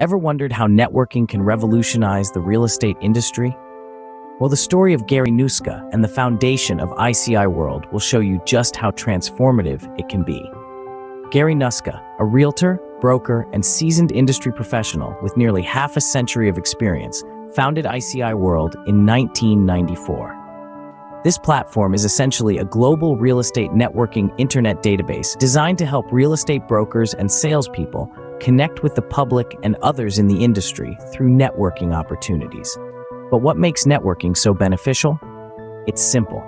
Ever wondered how networking can revolutionize the real estate industry? Well, the story of Gary Nuska and the foundation of ICI World will show you just how transformative it can be. Gary Nuska, a realtor, broker, and seasoned industry professional with nearly half a century of experience, founded ICI World in 1994. This platform is essentially a global real estate networking internet database designed to help real estate brokers and salespeople connect with the public and others in the industry through networking opportunities. But what makes networking so beneficial? It's simple.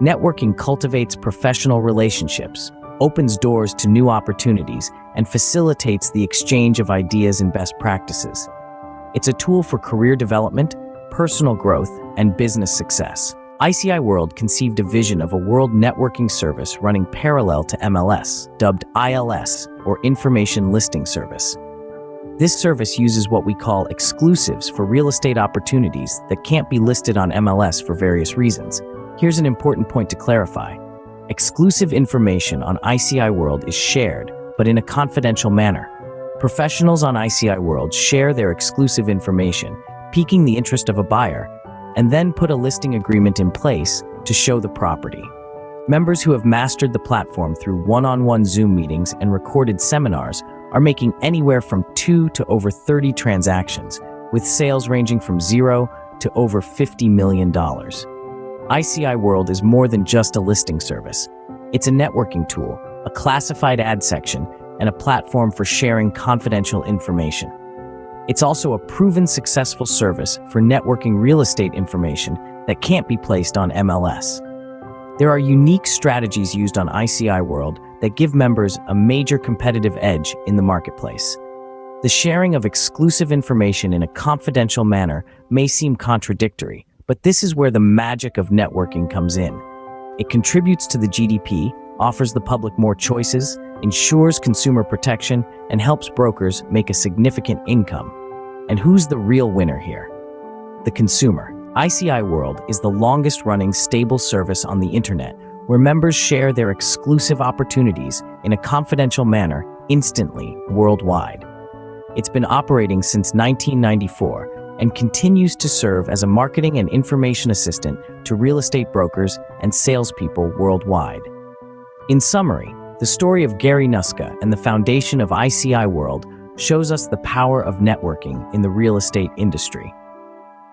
Networking cultivates professional relationships, opens doors to new opportunities, and facilitates the exchange of ideas and best practices. It's a tool for career development, personal growth, and business success. ICI World conceived a vision of a world networking service running parallel to MLS, dubbed ILS, or Information Listing Service. This service uses what we call exclusives for real estate opportunities that can't be listed on MLS for various reasons. Here's an important point to clarify. Exclusive information on ICI World is shared, but in a confidential manner. Professionals on ICI World share their exclusive information, piquing the interest of a buyer, and then put a listing agreement in place to show the property. Members who have mastered the platform through one-on-one Zoom meetings and recorded seminars are making anywhere from 2 to over 30 transactions, with sales ranging from zero to over $50 million. ICI World is more than just a listing service. It's a networking tool, a classified ad section, and a platform for sharing confidential information. It's also a proven successful service for networking real estate information that can't be placed on MLS. There are unique strategies used on ICI World that give members a major competitive edge in the marketplace. The sharing of exclusive information in a confidential manner may seem contradictory, but this is where the magic of networking comes in. It contributes to the GDP, offers the public more choices, ensures consumer protection, and helps brokers make a significant income. And who's the real winner here? The consumer. ICI World is the longest running stable service on the internet where members share their exclusive opportunities in a confidential manner instantly worldwide. It's been operating since 1994 and continues to serve as a marketing and information assistant to real estate brokers and salespeople worldwide. In summary, the story of Gary Nuska and the foundation of ICI World shows us the power of networking in the real estate industry.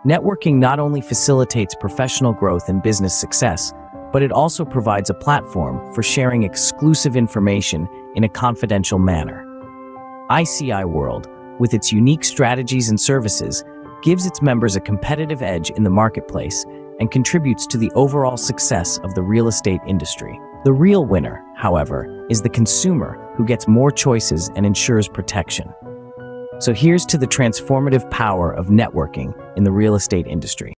Networking not only facilitates professional growth and business success, but it also provides a platform for sharing exclusive information in a confidential manner. ICI World, with its unique strategies and services, gives its members a competitive edge in the marketplace and contributes to the overall success of the real estate industry. The real winner, however, is the consumer who gets more choices and ensures protection. So here's to the transformative power of networking in the real estate industry.